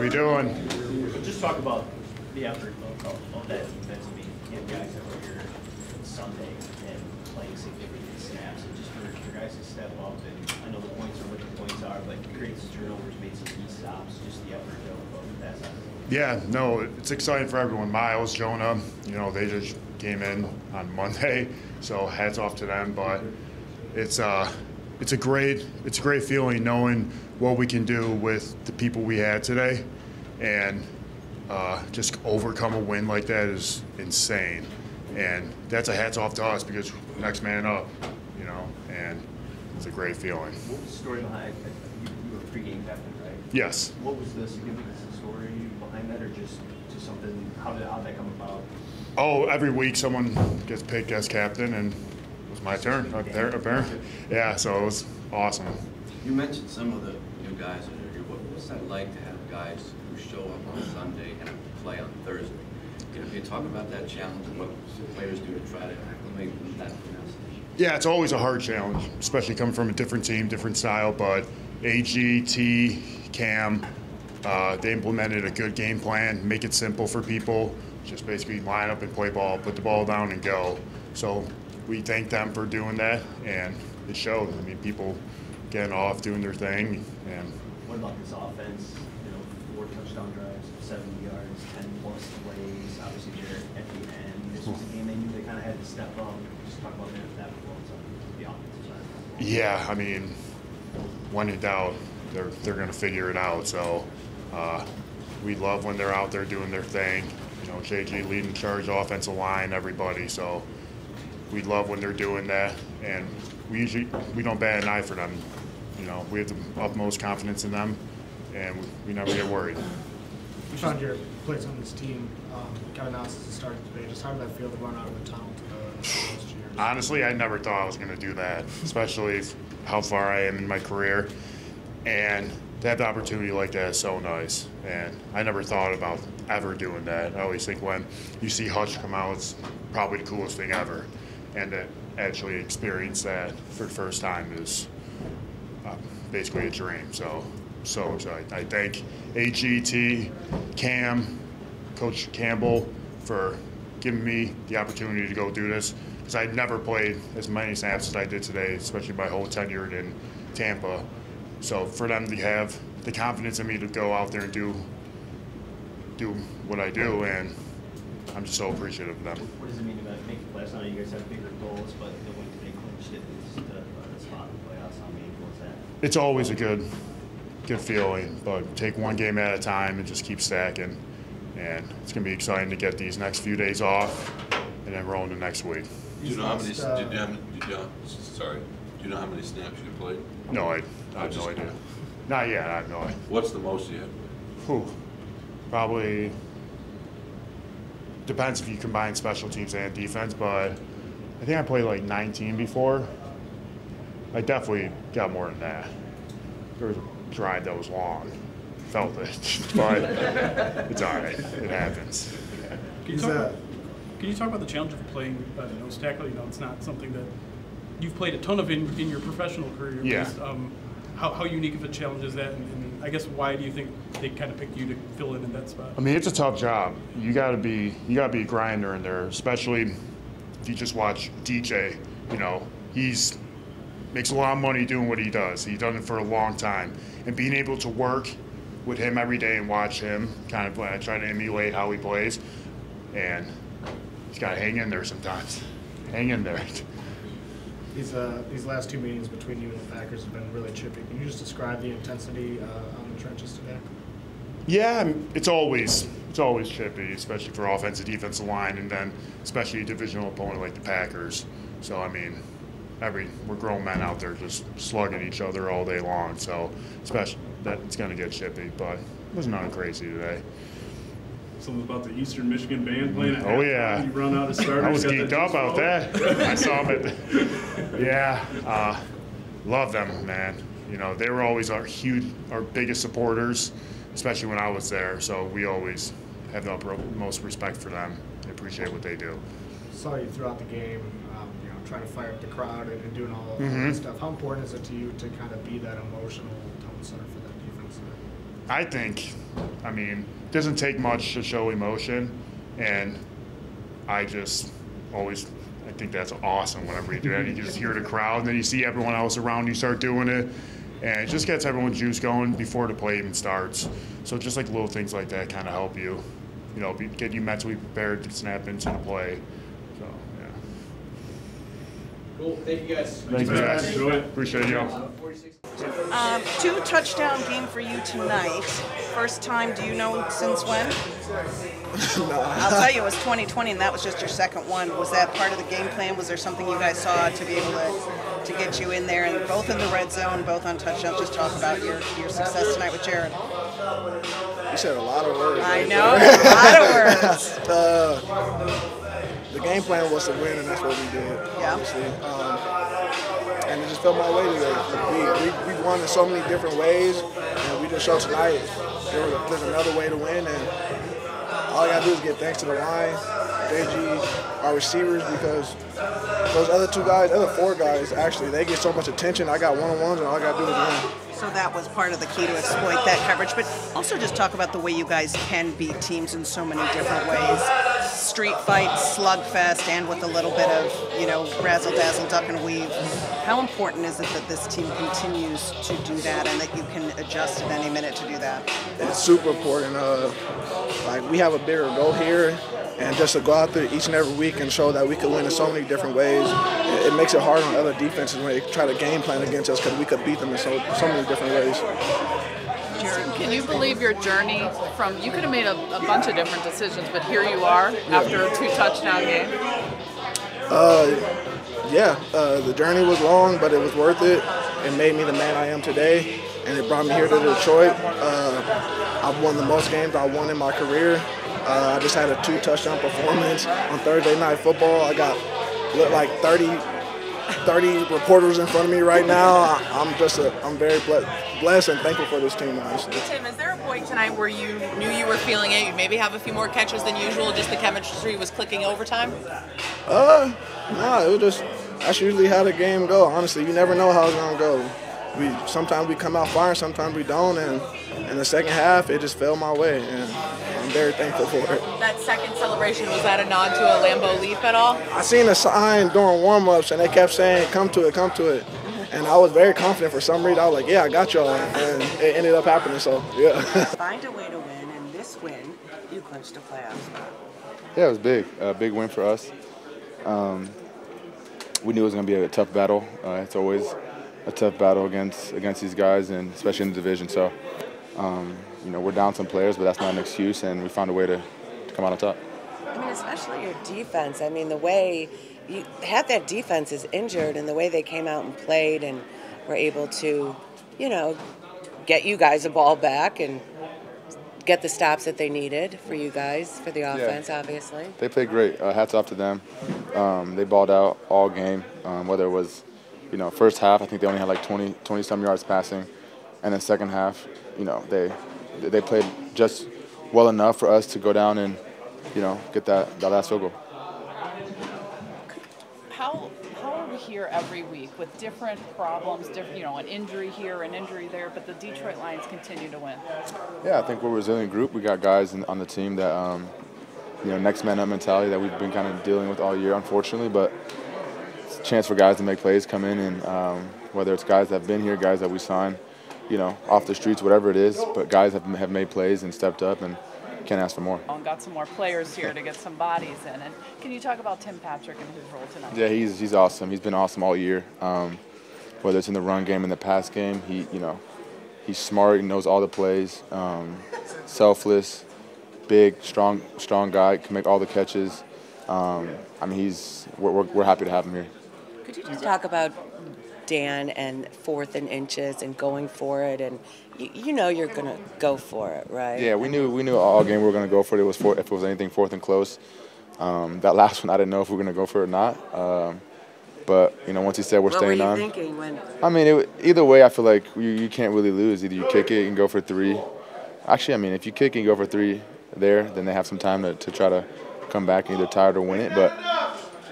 we doing? Just talk about the effort of, of, that defense. I mean, you have guys that were here Sunday and playing significant snaps, and just for, guys to step up. And I know the points are what the points are, but create some turnovers, made some key stops. Just the effort of that side. Yeah, no, it's exciting for everyone. Miles, Jonah, you know, they just came in on Monday, so hats off to them. But it's uh, it's a great it's a great feeling knowing what we can do with the people we had today, and uh, just overcome a win like that is insane. And that's a hats off to us because next man up, you know, and it's a great feeling. What was the story behind? You, you were pregame captain, right? Yes. What was the significance of the story behind that, or just just something? How did how did that come about? Oh, every week someone gets picked as captain, and it was my turn. up there, Apparently, yeah. So it was awesome. You mentioned some of the new guys that are here. What, what's that like to have guys who show up on Sunday and play on Thursday? You know, can you talk about that challenge and what players do to try to acclimate with that process? Yeah, it's always a hard challenge, especially coming from a different team, different style. But AG, T, Cam, uh, they implemented a good game plan, make it simple for people. Just basically line up and play ball, put the ball down and go. So we thank them for doing that, and it showed. I mean, people getting off, doing their thing, and. What about this offense? You know, four touchdown drives, 70 yards, 10 plus plays. Obviously, they're at the end. This was a game they knew they kind of had to step up. Just talk about that, that performance on the offensive side. Yeah, I mean, when in doubt, they're they're going to figure it out. So uh, we love when they're out there doing their thing. You know, JG leading charge, offensive line, everybody. So we love when they're doing that, and we usually we don't bat an eye for them. You know, we have the utmost confidence in them, and we, we never get worried. You found your place on this team. Um, got announced as the starting today. Just how did that feel to run out of the tunnel to the last year? Honestly, I never thought I was going to do that, especially how far I am in my career. And to have the opportunity like that is so nice. And I never thought about ever doing that. I always think when you see Hutch come out, it's probably the coolest thing ever. And to actually experience that for the first time is uh, basically a dream. So, so excited. I thank AGT, Cam, Coach Campbell for giving me the opportunity to go do this because I'd never played as many snaps as I did today, especially my whole tenure in Tampa. So for them to have the confidence in me to go out there and do do what I do, and I'm just so appreciative of them. What does it mean about making playoffs? I know you guys have bigger goals, but the way they clinched it is the, uh, spot in the playoffs. How meaningful is that? It's always a good good feeling, but take one game at a time and just keep stacking. And it's going to be exciting to get these next few days off, and then roll into next week. Do you know how many, These did you, how many- did you, sorry, do you know how many snaps you played? No, I, I have Just- no idea. Not yet. I have no idea. What's the most you had? Whew. Probably depends if you combine special teams and defense, but I think I played like 19 before. I definitely got more than that. There was a drive that was long. Felt it, but it's all right. It happens. Can you, talk about, can you talk about the challenge of playing uh, nose tackle? You know, it's not something that you've played a ton of in, in your professional career. Yeah. least. Um, how, how unique of a challenge is that? And, and I guess why do you think they kind of picked you to fill in in that spot? I mean, it's a tough job. You got to be you got to be a grinder in there, especially if you just watch DJ. You know, he's makes a lot of money doing what he does. He's done it for a long time, and being able to work with him every day and watch him kind of uh, try to emulate how he plays, and he's got to hang in there sometimes. Hang in there. These uh, these last two meetings between you and the Packers have been really chippy. Can you just describe the intensity uh, on the trenches today? Yeah, it's always it's always chippy, especially for offensive defensive line, and then especially a divisional opponent like the Packers. So I mean, every we're grown men out there just slugging each other all day long. So especially that it's going to get chippy, but it was nothing crazy today. Something about the Eastern Michigan band playing at Oh, yeah. You run out of starters. I was geeked up about that. I saw them at the, yeah, uh, love them, man. You know, they were always our huge, our biggest supporters, especially when I was there. So we always have the utmost respect for them. I appreciate what they do. Saw you throughout the game, um, you know, trying to fire up the crowd and, and doing all, all Mhm. that stuff. How important is it to you to kind of be that emotional tone setter for that defense? I think, I mean, it doesn't take much to show emotion, and I just always, I think that's awesome whenever you do that. You just hear the crowd, and then you see everyone else around you start doing it, and it just gets everyone's juice going before the play even starts. So just like little things like that kind of help you, you know, be, get you mentally prepared to snap into the play. So yeah. Cool, thank you guys. Thank you guys. Enjoy it. Appreciate you. Um, two touchdown game for you tonight. First time, do you know since when? I'll tell you, it was 2020, and that was just your second one. Was that part of the game plan? Was there something you guys saw to be able to, to get you in there? And both in the red zone, both on touchdowns. Just talk about your, your success tonight with Jared. You said a lot of words. I right know, there. a lot of words. uh, the game plan was to win, and that's what we did. Yeah. Obviously. Um, and it just felt my way today. We, we, we won in so many different ways, and we just showed tonight there was, there's another way to win. And all I got to do is get thanks to the line, JG, our receivers, because those other two guys, other four guys, actually, they get so much attention. I got one-on-ones, and all I got to do is win. So that was part of the key to exploit that coverage. But also just talk about the way you guys can beat teams in so many different ways. Street fight, slugfest, and with a little bit of, you know, razzle dazzle, duck and weave. How important is it that this team continues to do that and that you can adjust at any minute to do that? it's super important. Uh, like we have a bigger goal here, and just to go out there each and every week and show that we can win in so many different ways, it, it makes it hard on other defenses when they try to game plan against us because we could beat them in so so many different ways. Can you believe your journey from, you could have made a, a bunch of different decisions, but here you are after a two touchdown game? Uh, Yeah, uh, the journey was long, but it was worth it. It made me the man I am today, and it brought me here to Detroit. Uh, I've won the most games I won in my career. Uh, I just had a two touchdown performance on Thursday night football. I got look like 30, 30 reporters in front of me right now. I'm just a, I'm very ble- blessed and thankful for this team, honestly. Tim, is there a point tonight where you knew you were feeling it? You maybe have a few more catches than usual, just the chemistry was clicking overtime? Uh, no, it was just that's usually how the game go. Honestly, you never know how it's gonna go. We sometimes we come out firing, sometimes we don't, and in the second half it just fell my way, and I'm very thankful for it. That second celebration, was that a nod to a Lambeau Leap at all? I seen a sign during warm-ups, and they kept saying, "Come to it, come to it," and I was very confident for some reason. I was like, "Yeah, I got y'all," and it ended up happening. So yeah. Find a way to win, and this win, you clinched a playoff spot. Yeah, it was big. A big win for us. Um, we knew it was going to be a tough battle. Uh, it's always a tough battle against against these guys, and especially in the division. So, um, you know, we're down some players, but that's not an excuse, and we found a way to, to come out on top. I mean, especially your defense. I mean, the way you half that defense is injured, and the way they came out and played and were able to, you know, get you guys a ball back and get the stops that they needed for you guys for the offense, obviously. They played great. Uh, hats off to them. Um, they balled out all game, um, whether it was, you know, first half, I think they only had like 20, 20 some yards passing. And then second half, you know, they they played just well enough for us to go down and, you know, get that, that last field goal. How, how are we here every week with different problems, different, you know, an injury here, an injury there, but the Detroit Lions continue to win? Yeah, I think we're a resilient group. We got guys in, on the team that, um, you know, next man up mentality that we've been kind of dealing with all year, unfortunately. But it's a chance for guys to make plays, come in, and um, whether it's guys that have been here, guys that we sign, you know, off the streets, whatever it is. But guys have, have made plays and stepped up, and can't ask for more. And got some more players here to get some bodies in. And can you talk about Tim Patrick and his role tonight? Yeah, he's he's awesome. He's been awesome all year. Um, whether it's in the run game in the pass game, he you know, he's smart. He knows all the plays. Um, selfless, big, strong, strong guy. Can make all the catches. Um, I mean, he's we're, we're, we're happy to have him here. Could you just talk about Dan and fourth and inches and going for it, and you, you know you're gonna go for it, right? Yeah, we knew we knew all game we were going to go for it. It was for, if it was anything fourth and close. Um, that last one, I didn't know if we were going to go for it or not. Um, but you know, once he said we're what staying were you on. thinking when? I mean, it, either way, I feel like you, you can't really lose. Either you kick it and go for three. Actually, I mean, if you kick and go for three there, then they have some time to, to try to come back and either tie it or win it. But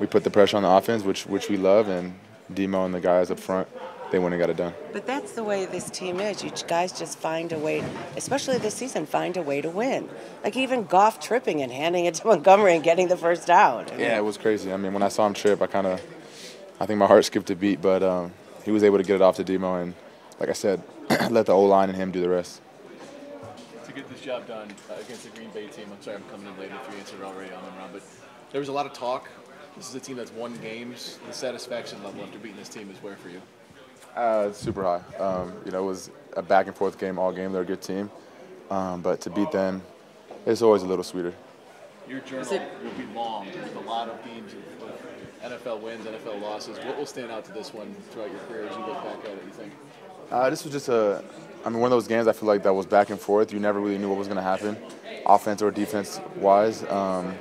we put the pressure on the offense, which which we love, and Demo and the guys up front they went and got it done. But that's the way this team is. You guys just find a way, especially this season, find a way to win. Like even Goff tripping and handing it to Montgomery and getting the first down. I mean, Yeah, it was crazy. I mean, when I saw him trip, I kind of, I think my heart skipped a beat, but um, he was able to get it off to Demo, and like I said, let the O line and him do the rest. to get this job done uh, against the Green Bay team. I'm sorry I'm coming in late if you answered already on the round, but there was a lot of talk. This is a team that's won games. The satisfaction level after beating this team is where for you? Uh, super high. Um, you know, it was a back and forth game all game. They're a good team, um, but to beat them, it's always a little sweeter. Your journal will be long with a lot of games of, of NFL wins, NFL losses. What will stand out to this one throughout your career as you look back at it? You think? Uh, this was just a, I mean, one of those games I feel like that was back and forth. You never really knew what was going to happen, offense or defense wise. Um,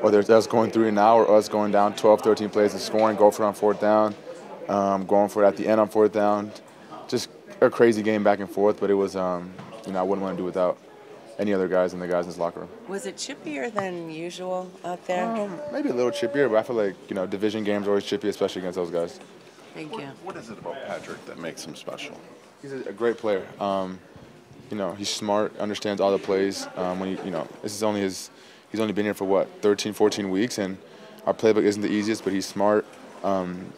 whether it's us going three and now or us going down 12, 13 plays and scoring, go for it on fourth down, um, going for it at the end on fourth down. Just a crazy game back and forth, but it was, um, you know, I wouldn't want to do without any other guys and the guys in this locker room. Was it chippier than usual out there? Um, maybe a little chippier, but I feel like, you know, division games are always chippy, especially against those guys. Thank you. What is it about Patrick that makes him special? He's a, a great player. Um, you know, he's smart, understands all the plays. Um, when he, you know, this is only his. He's only been here for what 13, 14 weeks, and our playbook isn't the easiest, but he's smart. Um,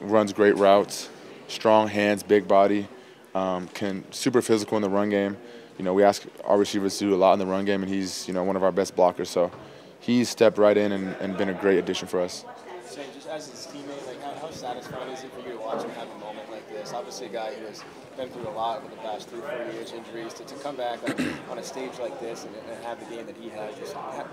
runs great routes, strong hands, big body. Um, can super physical in the run game. You know, we ask our receivers to do a lot in the run game, and he's you know one of our best blockers. So he's stepped right in and, and been a great addition for us. So just as his teammate, like how, how satisfying is it for you to watch him have Obviously, a guy who has been through a lot over the past three, four years, injuries, to, to come back on, on a stage like this and, and have the game that he has. Just how,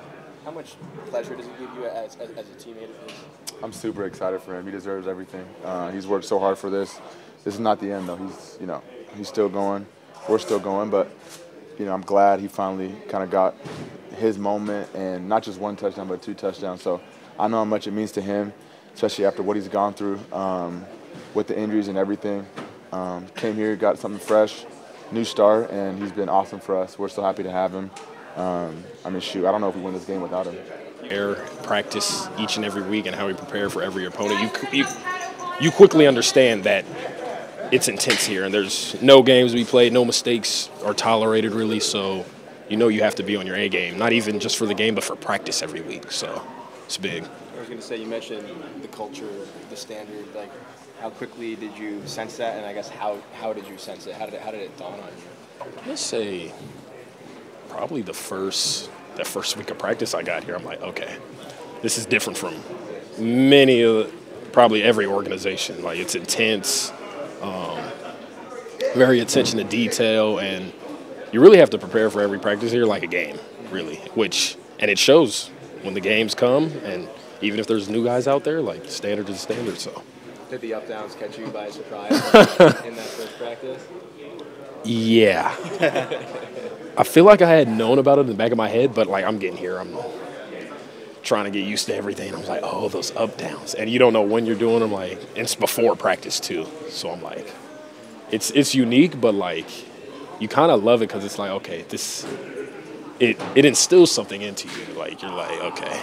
how much pleasure does it give you as, as, as a teammate of his? I'm super excited for him. He deserves everything. Uh, he's worked so hard for this. This is not the end, though. He's, you know, he's still going. We're still going, but you know, I'm glad he finally kind of got his moment and not just one touchdown, but two touchdowns. So I know how much it means to him, especially after what he's gone through um, with the injuries and everything. Um, came here, got something fresh, new start, and he's been awesome for us. We're so happy to have him. Um, I mean, shoot, I don't know if we win this game without him. air practice each and every week and how we prepare for every opponent, you you, you quickly understand that it's intense here, and there's no games we play, no mistakes are tolerated really. So you know you have to be on your A game, not even just for the game, but for practice every week. So it's big. Was going to say, you mentioned the culture, the standard. Like, how quickly did you sense that, and I guess how, how did you sense it? How did it, how did it dawn on you? Let's say probably the first that first week of practice I got here, I'm like, okay, this is different from many of probably every organization. Like it's intense, um, very attention to detail, and you really have to prepare for every practice here like a game, really. Which and it shows when the games come, and even if there's new guys out there, like standard is standard. So. Did the up downs catch you by surprise in that first practice? Yeah. I feel like I had known about it in the back of my head, but like I'm getting here, I'm trying to get used to everything. I was like, oh, those up downs, and you don't know when you're doing them. Like it's before practice too, so I'm like, it's it's unique, but like you kind of love it because it's like, okay, this it it instills something into you. Like you're like, okay,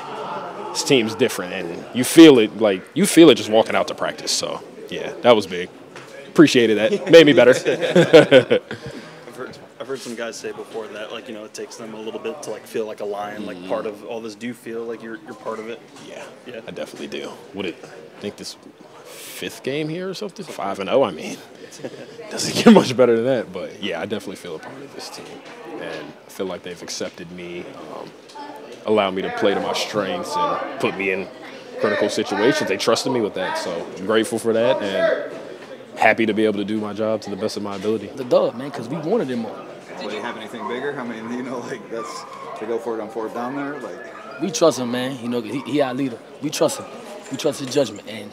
this team's different, and you feel it. Like you feel it just walking out to practice. So yeah, that was big. Appreciated that. Made me better. I've heard, I've heard some guys say before that, like, you know, it takes them a little bit to, like, feel like a lion, like, part of all this. Do you feel like you're, you're part of it? Yeah. Yeah. I definitely do. Would it? I think this fifth game here or something. Five and zero. I mean, doesn't get much better than that. But yeah, I definitely feel a part of this team, and I feel like they've accepted me, um, allowed me to play to my strengths, and put me in critical situations. They trusted me with that, so I'm grateful for that, and happy to be able to do my job to the best of my ability. The dub, man, because we wanted him more. Do they have anything bigger? I mean, you know, like that's to go for it on fourth down there. Like, We trust him, man. You know, he, he our leader. We trust him. We trust his judgment, and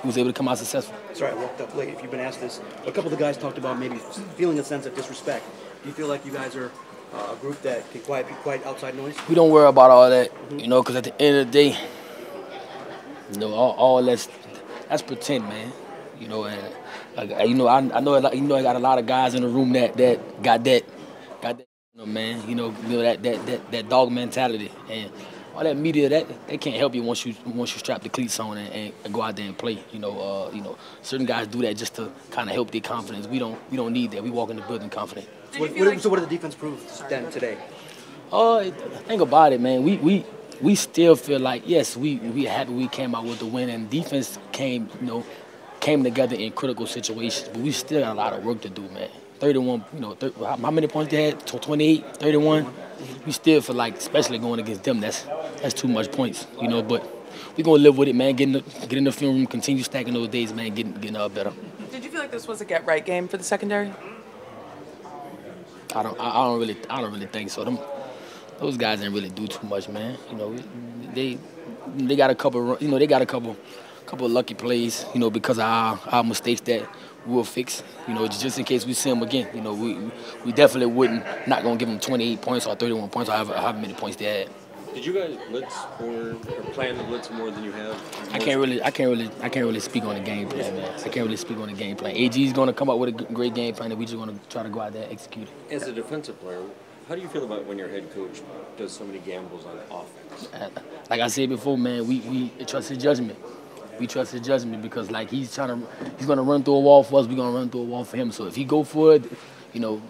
he was able to come out successful. Sorry, I walked up late. If you've been asked this, a couple of the guys talked about maybe feeling a sense of disrespect. Do you feel like you guys are uh, a group that can quiet, be quiet outside noise? We don't worry about all that, you know, because at the end of the day, you know, all, all that's that's pretend, man. You know, and uh, you know, I, I know, lot, you know, I got a lot of guys in the room that that got that, got that, you know, man. You know, you know that that that, that dog mentality, and all that media that they can't help you once you once you strap the cleats on and, and go out there and play. You know, uh, you know, certain guys do that just to kind of help their confidence. We don't we don't need that. We walk in the building confident. What, what, so what did the defense prove then today? Uh, think about it, man. We we we still feel like yes, we we happy we came out with the win and defense came you know came together in critical situations, but we still got a lot of work to do, man. 31, you know, 30, how, how many points they had? Tw- 28, 31. We still feel like, especially going against them, that's that's too much points, you know. But we gonna live with it, man. Get in the get in the film room, continue stacking those days, man. Getting getting uh, better. Did you feel like this was a get right game for the secondary? I don't I, don't really I don't really think so. Them those guys didn't really do too much, man. You know, they they got a couple you know they got a couple couple lucky plays, you know, because of our, our mistakes that we'll fix. You know, just in case we see them again. You know, we we definitely wouldn't not gonna give them 28 points or 31 points or however, however many points they had. Did you guys blitz or, or plan to blitz more than you have? I can't really, I can't really, I can't really speak on the game plan, man. I can't really speak on the game plan. AG's gonna come up with a great game plan, and we just gonna try to go out there and execute it. As a defensive player, how do you feel about when your head coach does so many gambles on offense? Uh, Like I said before, man, we we trust his judgment. We trust his judgment because like he's trying to, he's gonna run through a wall for us. We're gonna run through a wall for him. So if he go for it, you know,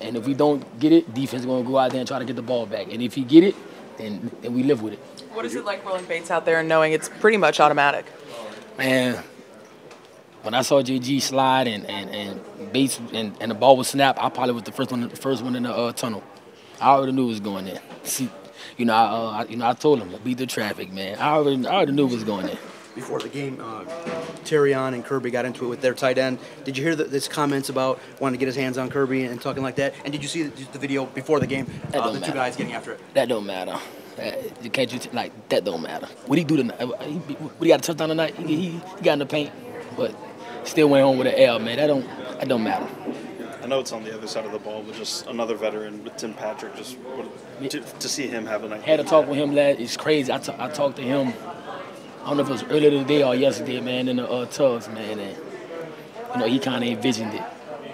and if we don't get it, defense gonna go out there and try to get the ball back. And if he get it, then then we live with it. What is it like rolling Bates out there and knowing it's pretty much automatic? Man, when I saw JG slide and and, and Bates and, and the ball was snapped, I probably was the first one, the first one in the uh, tunnel. I already knew it was going there. See, you know, I, uh, I, you know, I told him beat the traffic, man. I already, I already knew it was going there. Before the game, uh, Terrion and Kerby got into it with their tight end. Did you hear the, his comments about wanting to get his hands on Kerby and talking like that? And did you see the, the video before the game? That Uh, don't the two guys getting after it. That don't matter. That, you can't you t- like that don't matter. What he do tonight? uh, He, what he got a touchdown tonight? He, he, he got in the paint, but still went home with an L, man. That don't that don't matter. I know it's on the other side of the ball, but just another veteran with Tim Patrick, just what, to, to see him have a night. Had a talk with him last. It's crazy. I I talked to him. I don't know if it was earlier today or yesterday, man, in the uh, tugs, man. And you know, he kind of envisioned it.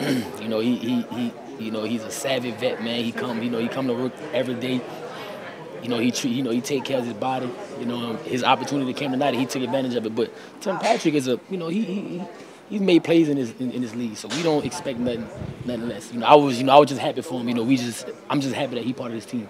you know, he, he he you know he's a savvy vet, man. He come, you know, he come to work every day. You know, he treat, you know, he take care of his body. You know, his opportunity came tonight, he took advantage of it. But Tim Patrick is a, you know, he he. he He's made plays in his in, in his league, so we don't expect nothing, nothing less. You know, I was, you know, I was just happy for him. You know, we just, I'm just happy that he part of this team.